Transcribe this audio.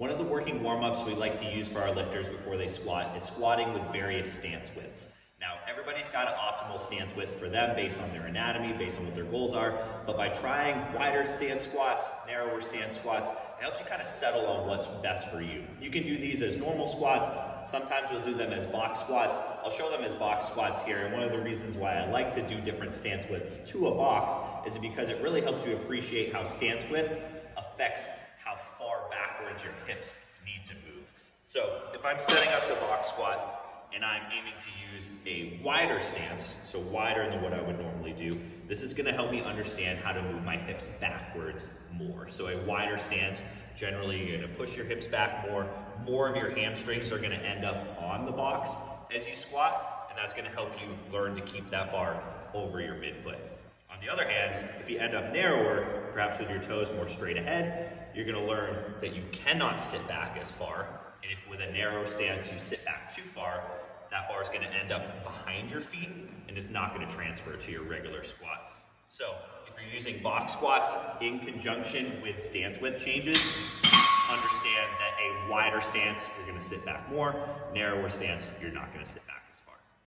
One of the working warm-ups we like to use for our lifters before they squat is squatting with various stance widths. Now, everybody's got an optimal stance width for them based on their anatomy, based on what their goals are, but by trying wider stance squats, narrower stance squats, it helps you kind of settle on what's best for you. You can do these as normal squats, sometimes we'll do them as box squats. I'll show them as box squats here, and one of the reasons why I like to do different stance widths to a box is because it really helps you appreciate how stance width affects your hips need to move. So if I'm setting up the box squat, and I'm aiming to use a wider stance, so wider than what I would normally do, this is gonna help me understand how to move my hips backwards more. So a wider stance, generally you're gonna push your hips back more, more of your hamstrings are gonna end up on the box as you squat, and that's gonna help you learn to keep that bar over your midfoot. On the other hand, if you end up narrower, perhaps with your toes more straight ahead, you're gonna learn that you cannot sit back as far, and if with a narrow stance you sit back too far, that bar is going to end up behind your feet and it's not going to transfer to your regular squat. So if you're using box squats in conjunction with stance width changes, understand that a wider stance, you're going to sit back more, narrower stance, you're not to sit back.